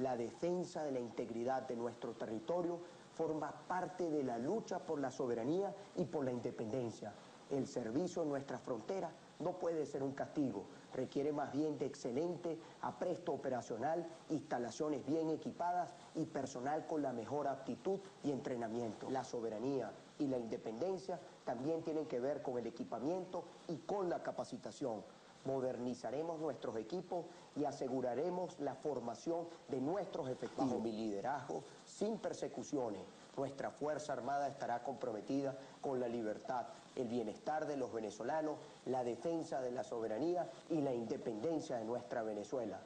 La defensa de la integridad de nuestro territorio forma parte de la lucha por la soberanía y por la independencia. El servicio en nuestra frontera no puede ser un castigo, requiere más bien de excelente apresto operacional, instalaciones bien equipadas y personal con la mejor aptitud y entrenamiento. La soberanía y la independencia también tienen que ver con el equipamiento y con la capacitación. Modernizaremos nuestros equipos y aseguraremos la formación de nuestros efectivos. Mi liderazgo, sin persecuciones, nuestra Fuerza Armada estará comprometida con la libertad, el bienestar de los venezolanos, la defensa de la soberanía y la independencia de nuestra Venezuela.